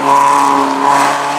Wow, wow.